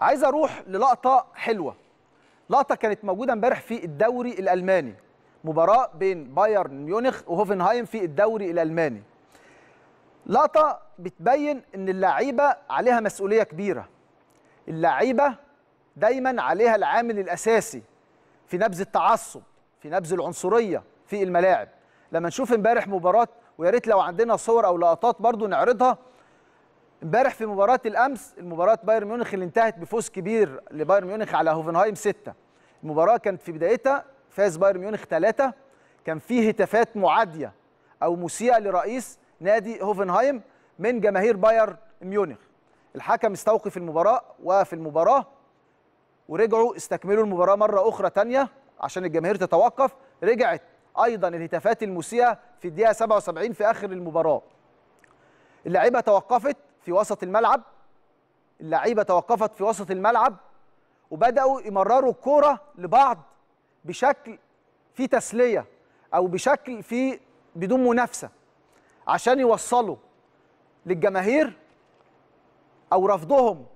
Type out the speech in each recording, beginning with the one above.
عايز أروح للقطة حلوة. لقطة كانت موجودة امبارح في الدوري الألماني. مباراة بين بايرن ميونخ وهوفنهايم في الدوري الألماني. لقطة بتبين إن اللعيبة عليها مسؤولية كبيرة. اللعيبة دايما عليها العامل الأساسي في نبذ التعصب في نبذ العنصرية في الملاعب. لما نشوف امبارح مباراة ويا ريت لو عندنا صور أو لقطات برضو نعرضها امبارح في مباراة الأمس المباراة بايرن ميونخ اللي انتهت بفوز كبير لبايرن ميونخ على هوفنهايم 6 المباراة كانت في بدايتها فاز بايرن ميونخ 3 كان فيه هتافات معادية أو مسيئة لرئيس نادي هوفنهايم من جماهير بايرن ميونخ. الحكم استوقف المباراة وفي المباراة ورجعوا استكملوا المباراة مرة أخرى ثانية عشان الجماهير تتوقف. رجعت أيضا الهتافات المسيئة في الدقيقة 77 في آخر المباراة. اللعيبة توقفت في وسط الملعب اللعيبة توقفت في وسط الملعب وبدأوا يمرروا الكورة لبعض بشكل في تسلية أو بشكل في بدون منافسة عشان يوصلوا للجماهير أو رفضهم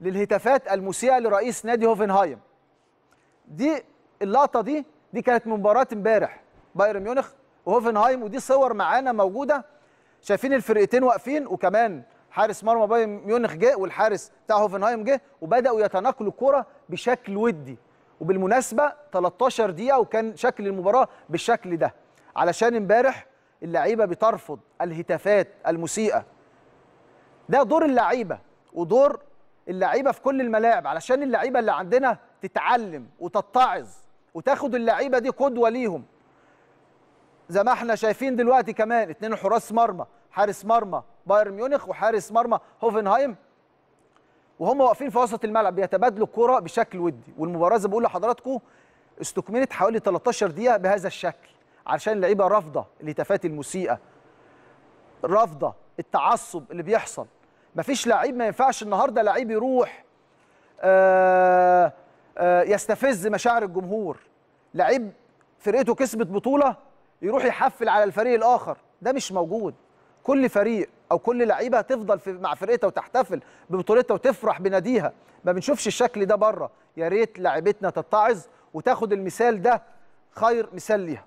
للهتافات المسيئة لرئيس نادي هوفنهايم. دي اللقطة دي دي كانت من مباراة امبارح بايرن ميونخ وهوفنهايم ودي صور معانا موجودة شايفين الفرقتين واقفين وكمان حارس مرمى بايرن ميونخ جه والحارس بتاع هوفنهايم جه وبدأوا يتناقلوا الكرة بشكل ودي. وبالمناسبة 13 دقيقة وكان شكل المباراة بالشكل ده. علشان امبارح اللعيبة بترفض الهتافات المسيئة. ده دور اللعيبة ودور اللعيبة في كل الملاعب. علشان اللعيبة اللي عندنا تتعلم وتتعظ وتاخد اللعيبة دي قدوة ليهم. زي ما إحنا شايفين دلوقتي كمان اتنين حراس مرمى حارس مرمى بايرن ميونخ وحارس مرمى هوفنهايم وهم واقفين في وسط الملعب بيتبادلوا الكرة بشكل ودي. والمباراة زي بقول لحضراتكم استكملت حوالي 13 دقيقة بهذا الشكل علشان اللعيبة رافضة الهتافات المسيئة رافضة التعصب اللي بيحصل. مفيش لعيب ما ينفعش النهارده لعيب يروح آآ آآ يستفز مشاعر الجمهور. لعيب فرقته كسبت بطولة يروح يحفل على الفريق الآخر. ده مش موجود. كل فريق أو كل لعيبة تفضل في مع فرقتها وتحتفل ببطولتها وتفرح بناديها. ما بنشوفش الشكل ده بره. يا ريت لعيبتنا تتعظ وتاخد المثال ده خير مثال ليها.